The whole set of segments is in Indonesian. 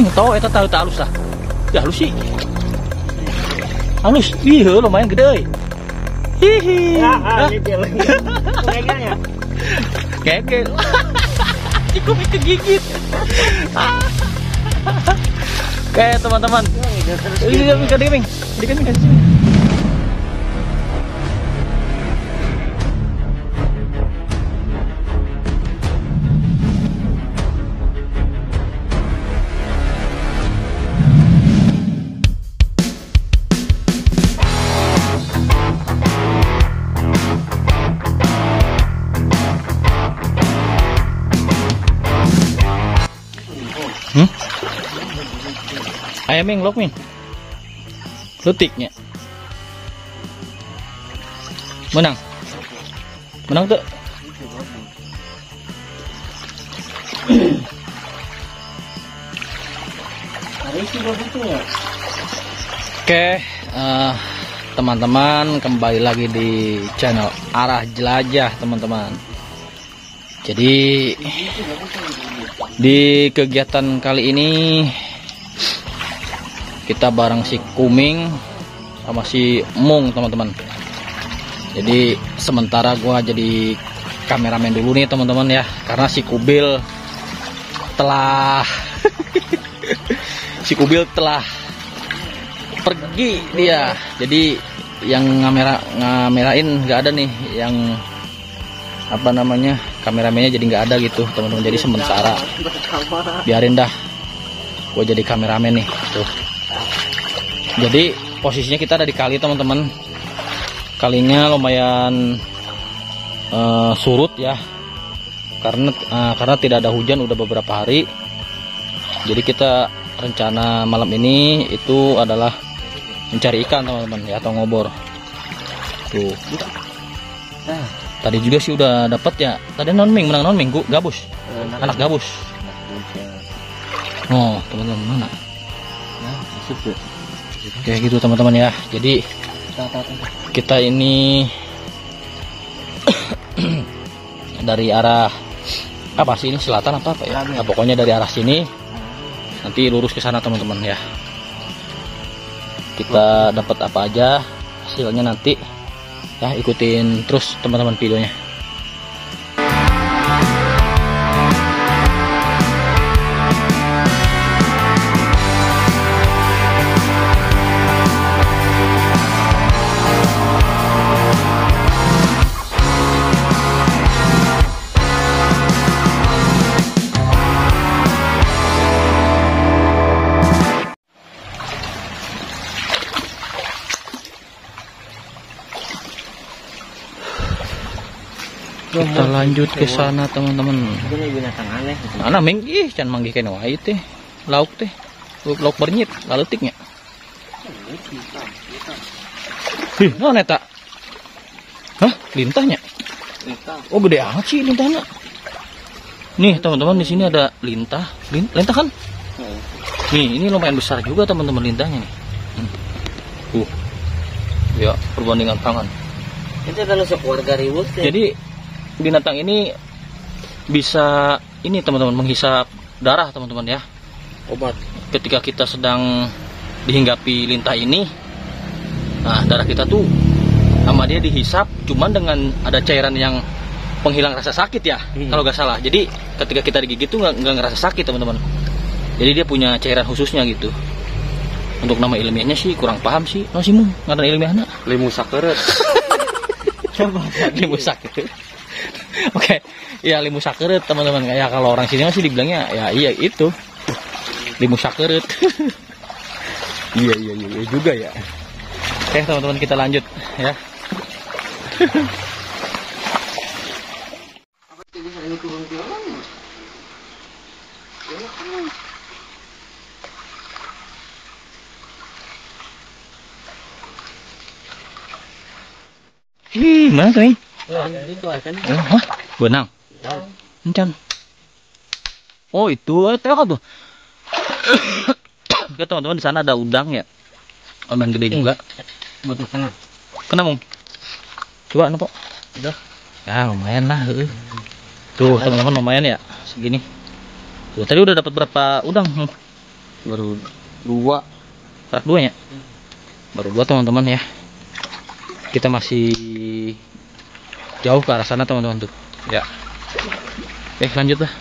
Ming tahu eta tahu tak halus lah. Ya halus sih. Halus. Ih, lumayan gede. Hihi. Ah, ah, ini. Pegangnya. Keke. Cukup itu gigit. Oke teman-teman. Ini dia ikan keming. Ayam ming lok ming. Letiknya. Menang. Menang tuh. Oke, eh, teman-teman kembali lagi di channel Arah Jelajah teman-teman. Jadi di kegiatan kali ini kita bareng si Kuming sama si Mung teman-teman. Jadi sementara gua jadi kameramen dulu nih teman-teman ya, karena si Kubil telah si Kubil telah pergi dia. Jadi yang ngamera ngamerain nggak ada nih. Yang apa namanya kameramennya jadi nggak ada gitu teman-teman. Jadi sementara. Biarin dah. Gue jadi kameramen nih tuh jadi posisinya kita ada di kali teman-teman. Kalinya lumayan eh, surut ya. Karena eh, karena tidak ada hujan udah beberapa hari. Jadi kita rencana malam ini itu adalah mencari ikan teman-teman ya atau ngobor. Tuh. Nah, tadi juga sih udah dapat ya. Tadi non ming menang non ming Gu- gabus. Anak gabus. Oh teman-teman mana? Nah, tuh. Kayak gitu teman-teman ya. Jadi kita ini dari arah apa sih ini selatan apa apa ya? Nah, pokoknya dari arah sini nanti lurus ke sana teman-teman ya. Kita dapat apa aja hasilnya nanti. Ya ikutin terus teman-teman videonya kita lanjut ke sana teman-teman. Mana meng ih can manggih kene wae teh. Lauk teh. Lauk, bernyit, laletiknya. Ih, naon eta? Hah, lintahnya? Oh, gede amat sih lintahnya. Nih, teman-teman di sini ada lintah. Lin- lintah kan? Nih, ini lumayan besar juga teman-teman lintahnya nih. Hmm. Uh. Ya, perbandingan tangan. Itu kalau sok warga ribut ya. Jadi binatang ini bisa ini teman-teman menghisap darah teman-teman ya. obat. Ketika kita sedang dihinggapi lintah ini, nah darah kita tuh sama dia dihisap, cuman dengan ada cairan yang penghilang rasa sakit ya, Hmm. kalau nggak salah. Jadi ketika kita digigit tuh nggak nggak ngerasa sakit teman-teman. Jadi dia punya cairan khususnya gitu. Untuk nama ilmiahnya sih kurang paham sih. No sih mung, ngaran ilmiahnya Limu sakeret. limu sakit oke. Ya limu sakeret teman-teman. Ya kalau orang sini masih dibilangnya ya iya itu. Limu sakeret iya iya iya iya juga ya. Oke teman-teman kita lanjut ya. Ih, mana tuh, Hah? Benang. Encan. Oh, itu teh tuh. Oke, teman-teman di sana ada udang ya. Lumayan gede juga. Butuh. Kena, Mung. Coba nopo. Udah. Ya, lumayan lah. Tuh, teman-teman lumayan ya segini. Tuh, tadi udah dapat berapa udang? Baru dua. Rak dua ya? Baru dua teman-teman ya. Kita masih jauh ke arah sana teman-teman tuh. Ya. Oke lanjut lah.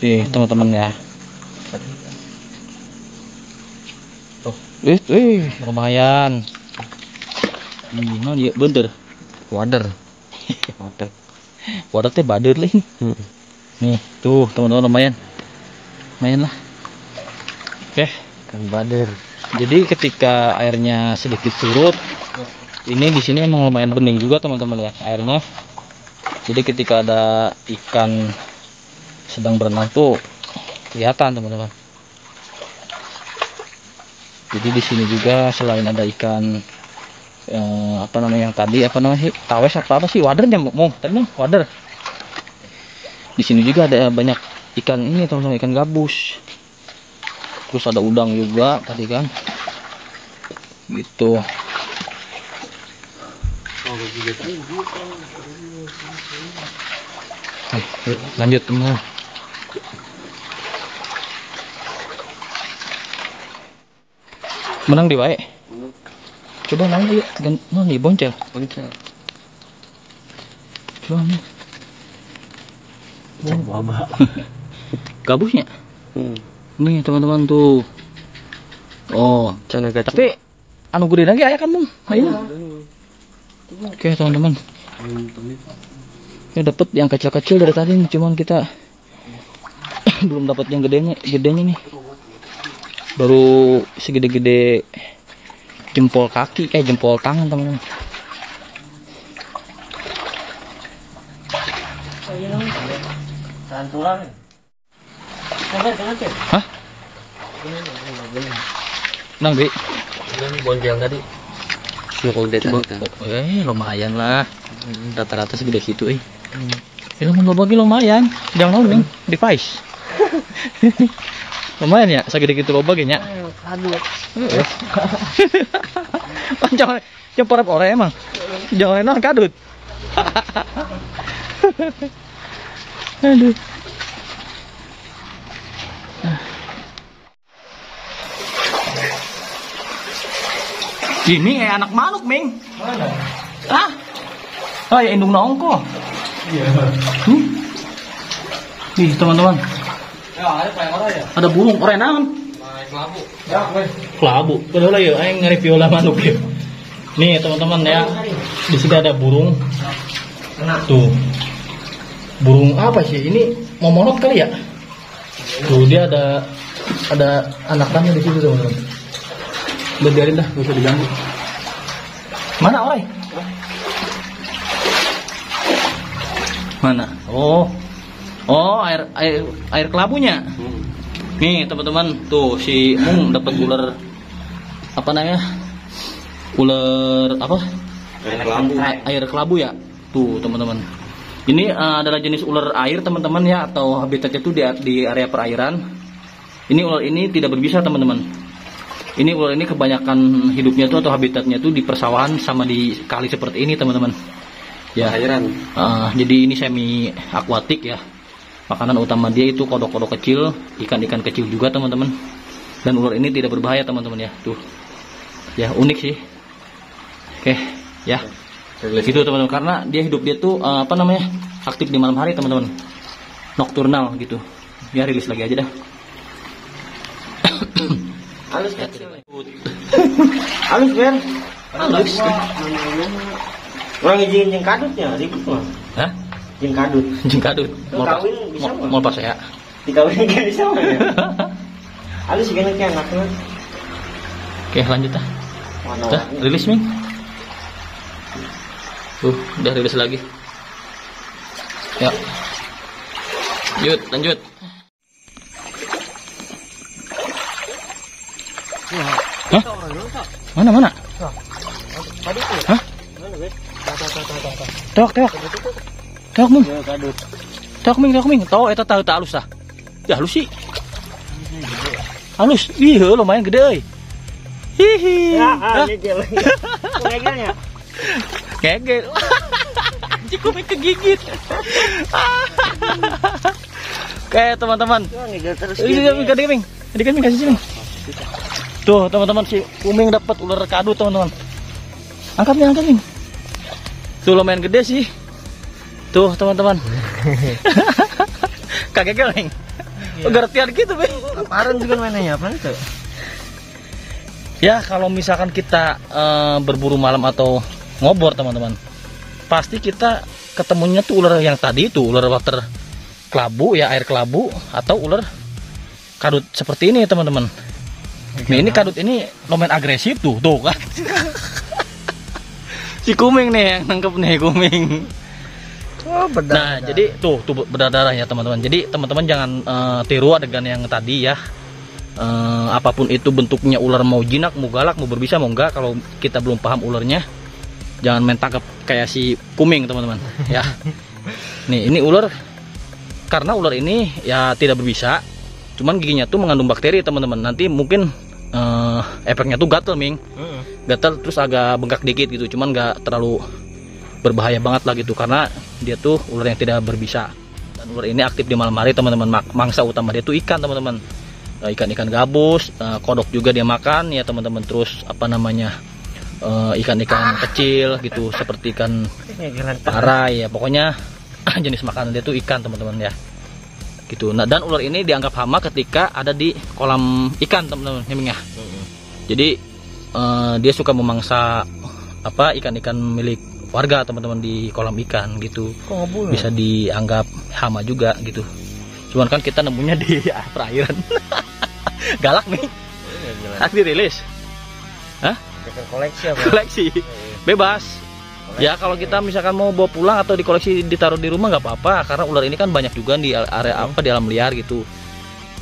Nih teman-teman ya. Tuh, eh, eh, lumayan. Gimana ya, bener. Wader. Wader. Wadah teh bader lah. Hmm. Nih, tuh teman-teman lumayan. Lumayan lah. Oke, Kan bader. jadi ketika airnya sedikit surut, ini di sini emang lumayan bening juga teman-teman ya airnya. Jadi ketika ada ikan sedang berenang tuh kelihatan teman-teman. Jadi di sini juga selain ada ikan eh, apa namanya yang tadi apa namanya sih tawes apa apa sih wadernya mau tadi wader. Di sini juga ada banyak ikan ini teman-teman ikan gabus. Terus ada udang juga tadi kan. Gitu. Lanjut teman. Menang di wae. Coba naik yuk, gan no, nih boncel. Boncel. Coba nih. Coba. Gabusnya. Hmm. Nih teman-teman tuh. Oh, Cana gacor. tapi anu gede lagi ayah kan, Bung? Ayo. Oke, teman-teman. Ya dapat yang kecil-kecil dari tadi nih, cuman kita belum dapat yang gedenya, gedenya nih. Baru segede-gede jempol kaki, eh jempol tangan, teman-teman. Hah? Nang, Bi. Boncel tadi. Coba. Eh, lumayan lah. Rata-rata segede situ, eh. Lo bagi lumayan. Jangan ngomong, device. lumayan ya, segede gitu lo baginya. Aduh. Heeh. Jangan jangan porep ore emang. Jangan enak kadut. Aduh. Ini kayak anak manuk, Ming. Mana? Ah. Oh, ya indung nongko. Iya. Hmm? Nih, teman-teman, Ya, ada orang ya. ada burung orenang. Main mabuk. Ya, weh. Kelabu. Padahal ya aing nge-review lah manuk ya. Nih, teman-teman ya. Di sini ada burung. Tuh. Burung apa sih? Ini momolot kali ya? Tuh, dia ada ada anakannya di situ, teman-teman. Udah biarin dah, gak usah diganggu. Mana orang? Mana? Oh. Oh, air air air kelabunya. Hmm. Nih teman-teman, tuh si Mung dapat ular apa namanya? Ular apa? Kayak lampu. A- Air kelabu ya. Tuh teman-teman. Ini eh, adalah jenis ular air teman-teman ya atau habitatnya tuh di, di area perairan. Ini ular ini tidak berbisa teman-teman. Ini ular ini kebanyakan hidupnya tuh atau habitatnya tuh di persawahan sama di kali seperti ini teman-teman. Ya. Airan. Eh, jadi ini semi akuatik ya. Makanan utama dia itu kodok-kodok kecil, ikan-ikan kecil juga teman-teman. Dan ular ini tidak berbahaya teman-teman ya. Tuh. Ya unik sih. Oke, ya. Gitu teman-teman karena dia hidup dia tuh eh, apa namanya? aktif di malam hari teman-teman. Nokturnal gitu. Ya rilis lagi aja dah. Halus kecil. Halus, Ben. Halus. Orang izin yang kadutnya, ribut mah. Hah? Yang kadut. Jeng kadut. Mau pas, Kawin bisa mau, mau pas ya. Dikawin kan bisa mah ya. Halus gini kayak anaknya. Oke lanjut dah. Mana Dah rilis Ming. Tuh, udah rilis lagi. Ya. Lanjut, lanjut. Hah? Mana mana? Hah? Mana, Ben? Ming, Ya, Ming, tewak Ming. Tahu eta tahu tak halus. Ya halus sih. Halus. Iya, lumayan gede euy. hihi Ah, ngegel. Ngegelnya. ngegel kuming kegigit oke teman-teman ngegel terus. ini dia Ming, kasih Ming. Sini. Tuh, teman-teman si Kuming dapat ular kadut, teman-teman. Angkat nih, angkat nih. Tuh lumayan gede sih. Tuh, teman-teman. Kagak geleng. Gertian gitu, Ming. Apaan juga mainnya apa itu? Ya, kalau misalkan kita eh, berburu malam atau ngobor, teman-teman. Pasti kita ketemunya tuh ular yang tadi itu, ular water kelabu ya, air kelabu atau ular kadut seperti ini, teman-teman. Nah, ini kadut ini lumayan agresif tuh, tuh kan. si Kuming nih yang nangkep nih Kuming. Oh, benar. Nah, jadi tuh tuh berdarah ya teman-teman. Jadi teman-teman jangan eh, tiru adegan yang tadi ya. Eh, apa pun itu bentuknya ular mau jinak, mau galak, mau berbisa, mau enggak kalau kita belum paham ularnya jangan main tangkap kayak si Kuming teman-teman ya. Nih, ini ular karena ular ini ya tidak berbisa. Cuman giginya tuh mengandung bakteri teman-teman. Nanti mungkin eh, efeknya tuh gatel Ming Heeh. gatal terus agak bengkak dikit gitu cuman nggak terlalu berbahaya banget lah gitu karena dia tuh ular yang tidak berbisa. Dan ular ini aktif di malam hari teman-teman. Mangsa utama dia tuh ikan teman-teman. Eh, ikan-ikan gabus eh, kodok juga dia makan ya teman-teman. Terus apa namanya eh, ikan-ikan kecil gitu seperti ikan parai ya. Pokoknya jenis makanan dia tuh ikan teman-teman ya. Gitu. Nah dan ular ini dianggap hama ketika ada di kolam ikan teman-teman ya ya. Jadi eh, dia suka memangsa apa ikan-ikan milik warga teman-teman di kolam ikan gitu. Ngebul? bisa dianggap hama juga gitu. Cuman kan kita nemunya di perairan. Galak nih. Ngegelan. harus dirilis. Kita koleksi apa? koleksi. Bebas. Ya kalau kita misalkan mau bawa pulang atau dikoleksi ditaruh di rumah nggak apa-apa. Karena ular ini kan banyak juga di area apa di alam liar gitu.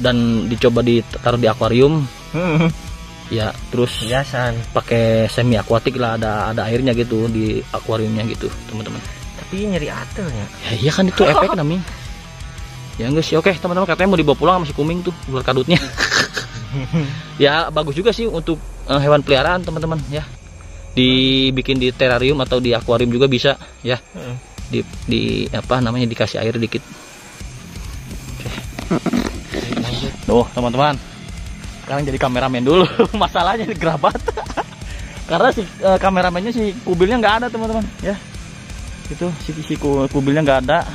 Dan dicoba ditaruh di akuarium. Heeh. Ya terus Hiasan. pakai semi akuatik lah ada ada airnya gitu di akuariumnya gitu teman-teman. Tapi nyeri atel ya. ya iya kan itu efek namanya. Ya enggak sih. Oke teman-teman katanya mau dibawa pulang sama si kuming tuh ular kadutnya. Ya bagus juga sih untuk eh, hewan peliharaan teman-teman ya. Dibikin di terarium atau di akuarium juga bisa ya. Heeh. di di apa namanya dikasih air dikit. Lanjut. Tuh teman-teman Sekarang jadi kameramen dulu. Masalahnya di gerabat Karena si eh, kameramennya si kubilnya nggak ada teman-teman. Ya. Itu si, si ku- kubilnya nggak ada.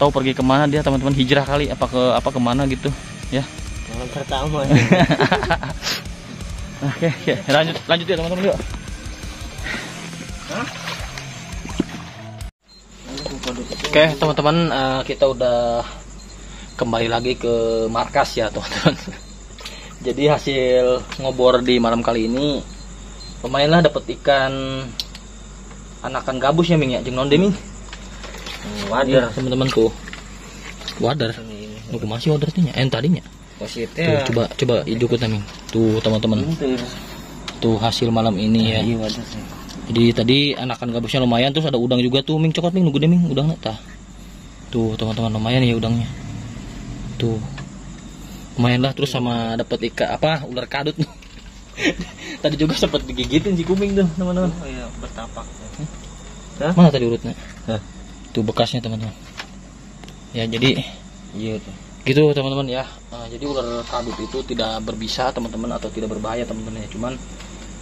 Tahu pergi ke mana dia teman-teman. Hijrah kali apa ke apa ke mana gitu. Ya. Malam pertama. Oke, oke. Lanjut lanjut ya teman-teman yuk. Oke teman-teman eh, kita udah kembali lagi ke markas ya teman-teman. Jadi hasil ngobor di malam kali ini lumayan lah dapat ikan anakan gabus ya Ming ya, jeung non Ming. Wader. Iya, teman-teman tuh. Wader. Ini. Lu masih wader nya? Eh tadinya. Tuh, Positnya. coba coba ikut Ming. Tuh teman-teman. Tuh hasil malam ini ya. Iya wader sih. Jadi tadi anakan gabusnya lumayan terus ada udang juga tuh Ming coklat Ming nunggu deh Ming udangnya tah. Tuh teman-teman lumayan ya udangnya. Tuh. Lumayan lah terus sama dapat ikan apa ular kadut. tadi juga sempat digigitin si kuming tuh teman-teman. Oh iya bertapak. Mana tadi urutnya? Hah? Tuh bekasnya teman-teman. Ya jadi Iya tuh. gitu teman-teman ya Eh, jadi ular kadut itu tidak berbisa teman-teman atau tidak berbahaya teman-teman ya cuman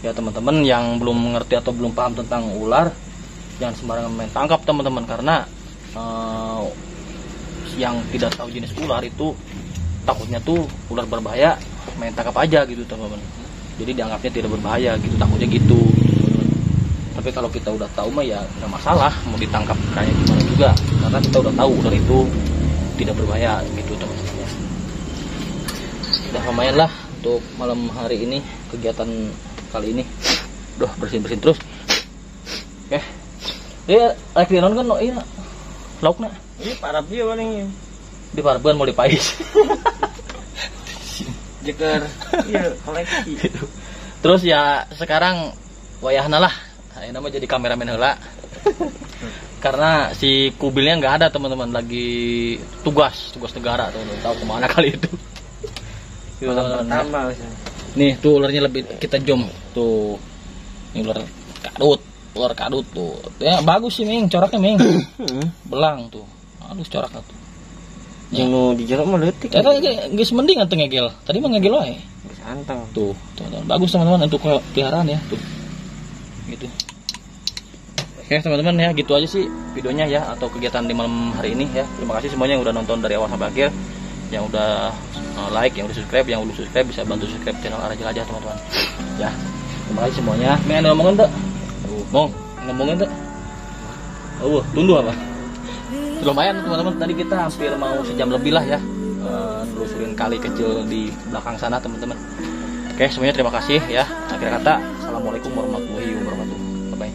ya teman-teman yang belum mengerti atau belum paham tentang ular jangan sembarangan main tangkap teman-teman karena eh, yang tidak tahu jenis ular itu takutnya tuh ular berbahaya main tangkap aja gitu teman-teman jadi dianggapnya tidak berbahaya gitu takutnya gitu tapi kalau kita udah tahu mah ya nggak masalah mau ditangkap kayak gimana juga karena kita udah tahu ular itu tidak berbahaya gitu teman-teman. Udah lumayan lah untuk malam hari ini kegiatan kali ini. Duh bersihin bersihin terus. Oke. Dia lagi di kan no, iya. Lauknya Ini parah dia paling. Di parbean mau dipais. Jeker. Iya koleksi. gitu. Terus ya sekarang wayahna lah. Saya nama jadi kameramen heula. Karena si kubilnya nggak ada teman-teman lagi tugas tugas negara teman-teman tahu ke mana kali itu. Gitu, Malam teman-teman, ya. pertama. Ustaz. nih tuh ularnya lebih kita jom tuh ini ular kadut ular kadut tuh ya bagus sih ming coraknya ming belang tuh halus coraknya tuh Yang nu di jeruk mah leutik. ya tadi geus mending atuh ngegel. Tadi mah ngegel wae. Geus anteng. tuh teman-teman bagus teman-teman untuk peliharaan ya. Tuh. Gitu. Oke teman-teman ya gitu aja sih videonya ya atau kegiatan di malam hari ini ya. Terima kasih semuanya yang udah nonton dari awal sampai akhir. Yang udah uh, like yang udah subscribe yang belum subscribe bisa bantu subscribe channel arah jelajah teman-teman. Ya terima kasih semuanya. Ada ngomongin tak mau ngomongin tak oh tunduh apa lumayan teman-teman. Tadi kita hampir mau sejam lebih lah ya eh, nelusurin kali kecil di belakang sana teman-teman. Oke semuanya terima kasih ya. Akhir kata assalamualaikum warahmatullahi wabarakatuh. Bye bye